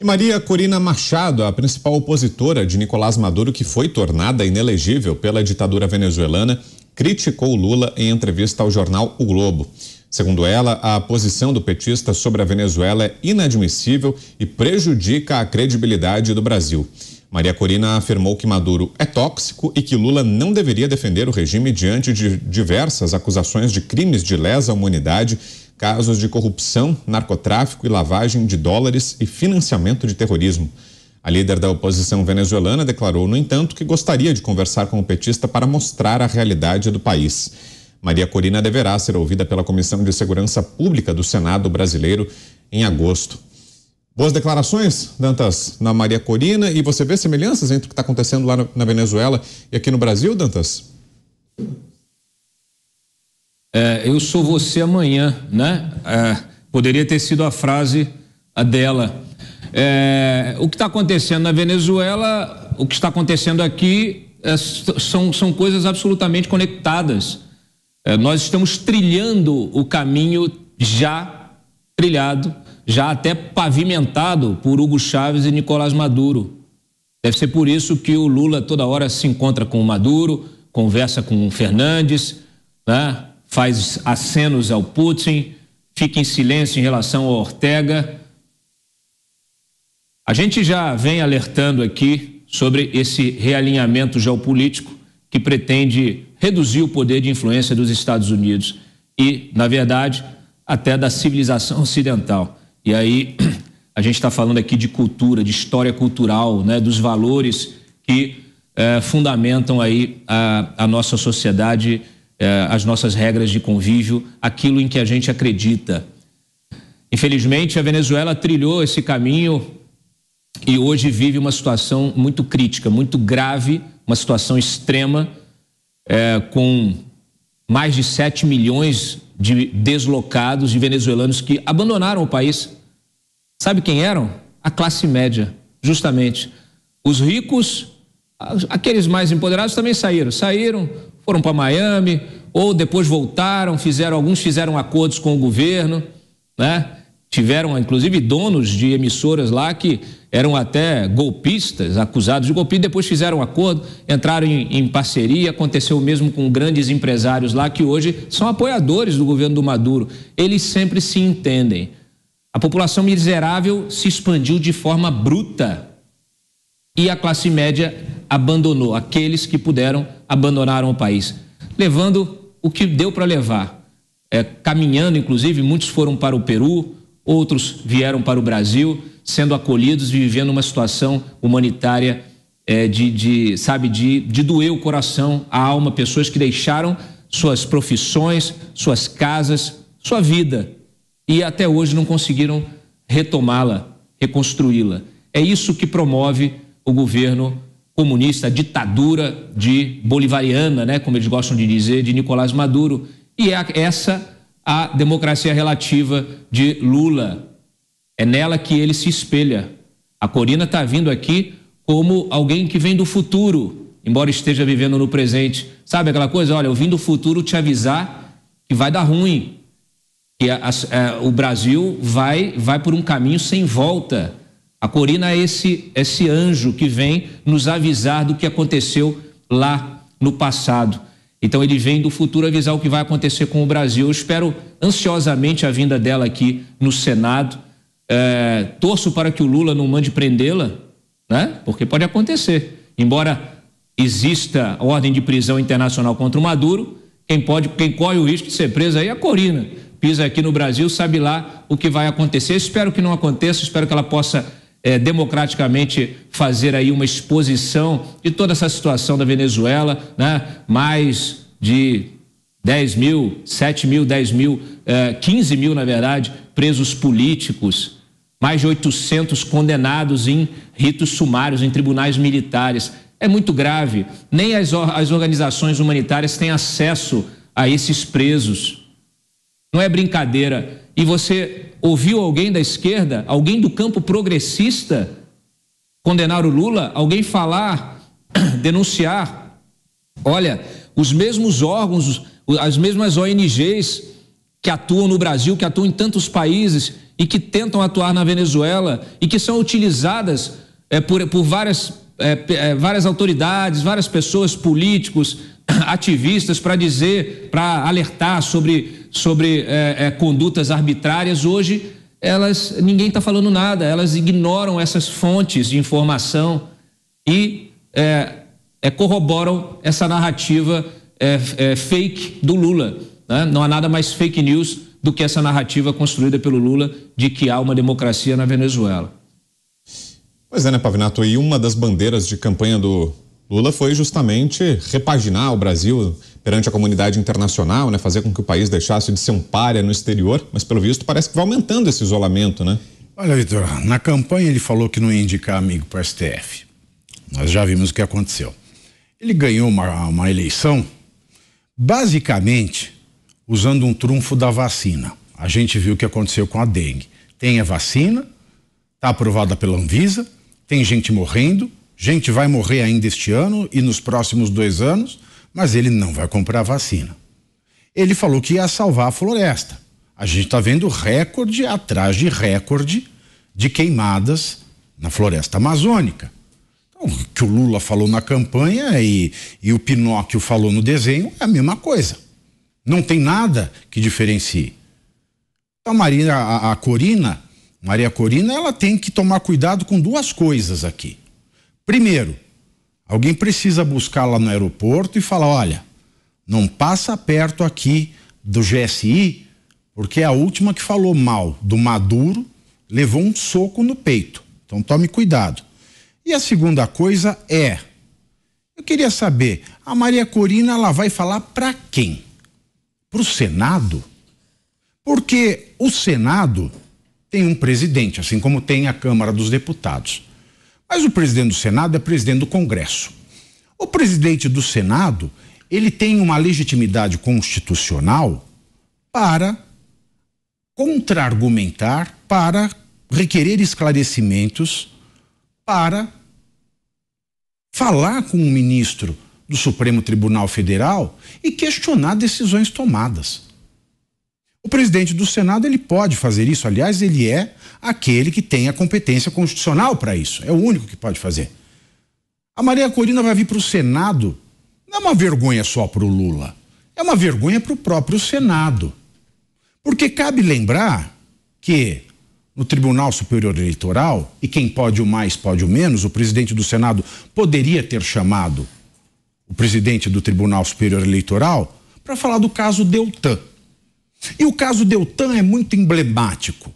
E Maria Corina Machado, a principal opositora de Nicolás Maduro, que foi tornada inelegível pela ditadura venezuelana, criticou Lula em entrevista ao jornal O Globo. Segundo ela, a posição do petista sobre a Venezuela é inadmissível e prejudica a credibilidade do Brasil. Maria Corina afirmou que Maduro é tóxico e que Lula não deveria defender o regime diante de diversas acusações de crimes de lesa humanidade, casos de corrupção, narcotráfico e lavagem de dólares e financiamento de terrorismo. A líder da oposição venezuelana declarou, no entanto, que gostaria de conversar com o petista para mostrar a realidade do país. Maria Corina deverá ser ouvida pela Comissão de Segurança Pública do Senado brasileiro em agosto. Boas declarações, Dantas, na Maria Corina. E você vê semelhanças entre o que está acontecendo lá na Venezuela e aqui no Brasil, Dantas? É, eu sou você amanhã, né? É, poderia ter sido a frase dela. É, o que está acontecendo na Venezuela, o que está acontecendo aqui, é, são, são coisas absolutamente conectadas. É, nós estamos trilhando o caminho já trilhado já até pavimentado por Hugo Chávez e Nicolás Maduro. Deve ser por isso que o Lula toda hora se encontra com o Maduro, conversa com o Fernandes, né? Faz acenos ao Putin, fica em silêncio em relação ao Ortega. A gente já vem alertando aqui sobre esse realinhamento geopolítico que pretende reduzir o poder de influência dos Estados Unidos e, na verdade, até da civilização ocidental. E aí a gente está falando aqui de cultura, de história cultural, né, dos valores que é, fundamentam aí a, a nossa sociedade, é, as nossas regras de convívio, aquilo em que a gente acredita. Infelizmente, a Venezuela trilhou esse caminho e hoje vive uma situação muito crítica, muito grave, uma situação extrema, é, com mais de 7 milhões de deslocados, de venezuelanos que abandonaram o país. Sabe quem eram? A classe média, justamente. Os ricos, aqueles mais empoderados também saíram. Saíram, foram para Miami, ou depois voltaram, fizeram, alguns fizeram acordos com o governo, né? Tiveram, inclusive, donos de emissoras lá que eram até golpistas, acusados de golpismo, depois fizeram acordo, entraram em, em, parceria, aconteceu o mesmo com grandes empresários lá que hoje são apoiadores do governo do Maduro. Eles sempre se entendem. A população miserável se expandiu de forma bruta e a classe média abandonou. Aqueles que puderam abandonaram o país, levando o que deu para levar. É, caminhando, inclusive, muitos foram para o Peru, outros vieram para o Brasil, sendo acolhidos e vivendo uma situação humanitária é, de, de, sabe, de, de doer o coração, a alma, pessoas que deixaram suas profissões, suas casas, sua vida e até hoje não conseguiram retomá-la, reconstruí-la. É isso que promove o governo comunista, ditadura de bolivariana, né, como eles gostam de dizer, de Nicolás Maduro, e é essa a democracia relativa de Lula. É nela que ele se espelha. A Corina está vindo aqui como alguém que vem do futuro, embora esteja vivendo no presente. Sabe aquela coisa? Olha, eu vim do futuro te avisar que vai dar ruim, que a, a, o Brasil vai, vai por um caminho sem volta. A Corina é esse, esse anjo que vem nos avisar do que aconteceu lá no passado. Então ele vem do futuro avisar o que vai acontecer com o Brasil. Eu espero ansiosamente a vinda dela aqui no Senado. É, torço para que o Lula não mande prendê-la, né? Porque pode acontecer. Embora exista ordem de prisão internacional contra o Maduro, quem pode, quem corre o risco de ser preso aí é a Corina pisa aqui no Brasil, sabe lá o que vai acontecer. Espero que não aconteça, espero que ela possa é, democraticamente fazer aí uma exposição de toda essa situação da Venezuela, né? Mais de 10 mil, 7 mil, 10 mil, é, 15 mil, na verdade, presos políticos, mais de 800 condenados em ritos sumários, em tribunais militares. É muito grave. Nem as, as organizações humanitárias têm acesso a esses presos. Não é brincadeira. E você ouviu alguém da esquerda, alguém do campo progressista condenar o Lula? Alguém falar, denunciar? Olha, os mesmos órgãos, as mesmas ONGs que atuam no Brasil, que atuam em tantos países e que tentam atuar na Venezuela e que são utilizadas é, por, por várias, é, é, várias autoridades, várias pessoas, políticos, ativistas, para dizer, para alertar sobre, sobre é, é, condutas arbitrárias. Hoje, elas ninguém está falando nada, elas ignoram essas fontes de informação e é, corroboram essa narrativa fake do Lula. Né? Não há nada mais fake news do que essa narrativa construída pelo Lula de que há uma democracia na Venezuela. Pois é, né, Pavinato? E uma das bandeiras de campanha do Lula foi justamente repaginar o Brasil perante a comunidade internacional, né, fazer com que o país deixasse de ser um párea no exterior, mas pelo visto parece que vai aumentando esse isolamento, né? Olha, Vitor, na campanha ele falou que não ia indicar amigo para o STF. Nós já vimos o que aconteceu. Ele ganhou uma, uma eleição basicamente usando um trunfo da vacina. A gente viu o que aconteceu com a dengue. Tem a vacina, está aprovada pela Anvisa, tem gente morrendo, gente vai morrer ainda este ano e nos próximos dois anos, mas ele não vai comprar vacina. Ele falou que ia salvar a floresta. A gente está vendo recorde atrás de recorde de queimadas na floresta amazônica. Então, o que o Lula falou na campanha e, e o Pinóquio falou no desenho é a mesma coisa. Não tem nada que diferencie. Então, Maria, a, a Corina, Maria Corina, ela tem que tomar cuidado com duas coisas aqui. Primeiro, alguém precisa buscar lá no aeroporto e falar: olha, não passa perto aqui do GSI, porque é a última que falou mal do Maduro levou um soco no peito. Então tome cuidado. E a segunda coisa é, eu queria saber, a Maria Corina ela vai falar para quem? para o Senado, porque o Senado tem um presidente, assim como tem a Câmara dos Deputados. Mas o presidente do Senado é presidente do Congresso. O presidente do Senado, ele tem uma legitimidade constitucional para contra-argumentar, para requerer esclarecimentos, para falar com o ministro do Supremo Tribunal Federal e questionar decisões tomadas. O presidente do Senado ele pode fazer isso, aliás, ele é aquele que tem a competência constitucional para isso, é o único que pode fazer. A Maria Corina vai vir para o Senado, não é uma vergonha só para o Lula, é uma vergonha para o próprio Senado. Porque cabe lembrar que no Tribunal Superior Eleitoral, e quem pode o mais pode o menos, o presidente do Senado poderia ter chamado o presidente do Tribunal Superior Eleitoral, para falar do caso Deltan. E o caso Deltan é muito emblemático,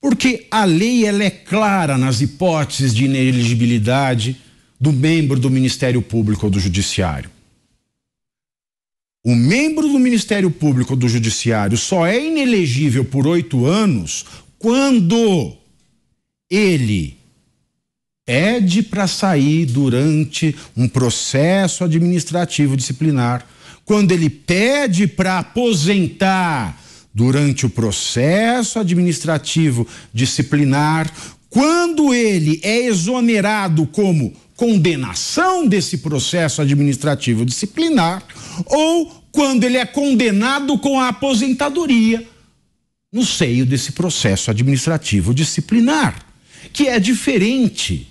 porque a lei ela é clara nas hipóteses de ineligibilidade do membro do Ministério Público ou do Judiciário. O membro do Ministério Público ou do Judiciário só é inelegível por oito anos quando ele pede para sair durante um processo administrativo disciplinar, quando ele pede para aposentar durante o processo administrativo disciplinar, quando ele é exonerado como condenação desse processo administrativo disciplinar, ou quando ele é condenado com a aposentadoria no seio desse processo administrativo disciplinar, que é diferente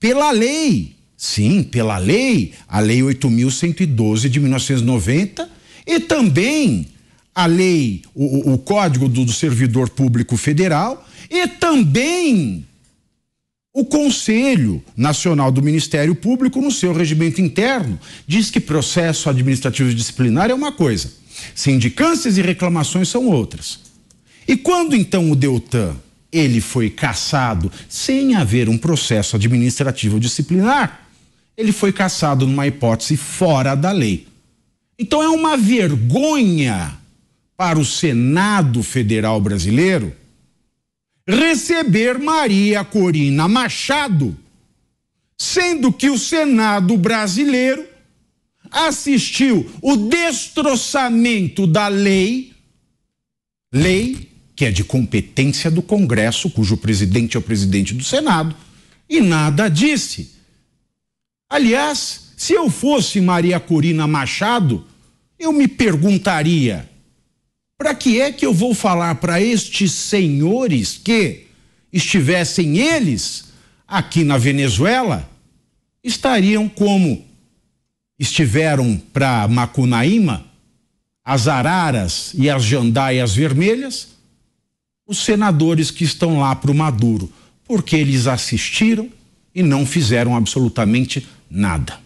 pela lei. Sim, pela lei, a Lei 8.112 de 1990 e também a lei, o, o Código do, do Servidor Público Federal e também o Conselho Nacional do Ministério Público, no seu regimento interno, diz que processo administrativo disciplinar é uma coisa, sindicâncias e reclamações são outras. E quando então o Deltan ele foi cassado sem haver um processo administrativo disciplinar, ele foi cassado numa hipótese fora da lei. Então é uma vergonha para o Senado Federal Brasileiro receber Maria Corina Machado, sendo que o Senado brasileiro assistiu o destroçamento da lei, lei que é de competência do Congresso, cujo presidente é o presidente do Senado, e nada disse. Aliás, se eu fosse Maria Corina Machado, eu me perguntaria: Para que é que eu vou falar para estes senhores que estivessem eles aqui na Venezuela, estariam como? Estiveram para Macunaíma, as araras e as jandaias vermelhas, os senadores que estão lá para o Maduro, porque eles assistiram e não fizeram absolutamente nada.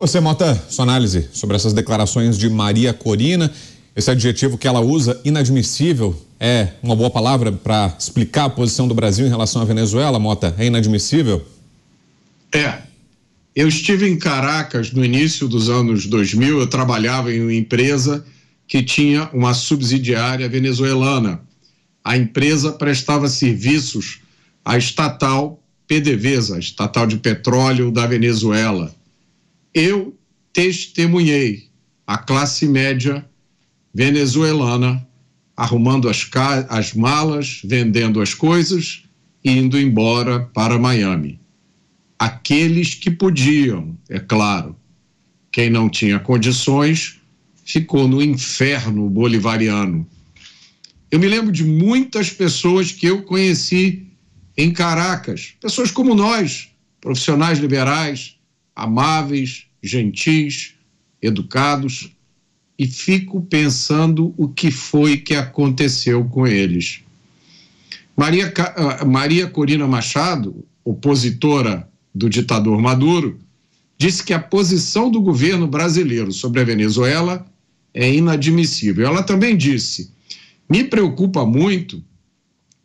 Você, Mota, sua análise sobre essas declarações de Maria Corina, esse adjetivo que ela usa, inadmissível, é uma boa palavra para explicar a posição do Brasil em relação à Venezuela, Mota? É inadmissível? É. Eu estive em Caracas no início dos anos 2000, eu trabalhava em uma empresa que tinha uma subsidiária venezuelana. A empresa prestava serviços à estatal PDVSA, estatal de petróleo da Venezuela eu testemunhei a classe média venezuelana arrumando as, as malas, vendendo as coisas e indo embora para Miami. Aqueles que podiam, é claro. Quem não tinha condições ficou no inferno bolivariano. Eu me lembro de muitas pessoas que eu conheci em Caracas, pessoas como nós, profissionais liberais, amáveis, gentis, educados, e fico pensando o que foi que aconteceu com eles. Maria, ah, Maria Corina Machado, opositora do ditador Maduro, disse que a posição do governo brasileiro sobre a Venezuela é inadmissível. Ela também disse: me preocupa muito,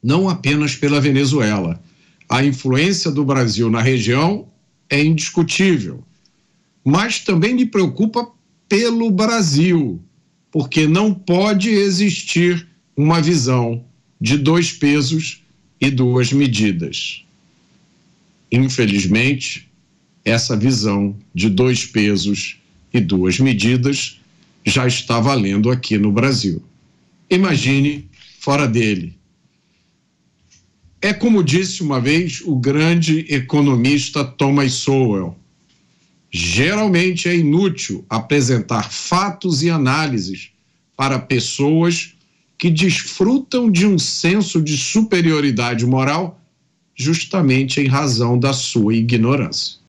não apenas pela Venezuela. A influência do Brasil na região é indiscutível. Mas também me preocupa pelo Brasil, porque não pode existir uma visão de dois pesos e duas medidas. Infelizmente, essa visão de dois pesos e duas medidas já está valendo aqui no Brasil. Imagine fora dele. É como disse uma vez o grande economista Thomas Sowell: geralmente é inútil apresentar fatos e análises para pessoas que desfrutam de um senso de superioridade moral justamente em razão da sua ignorância.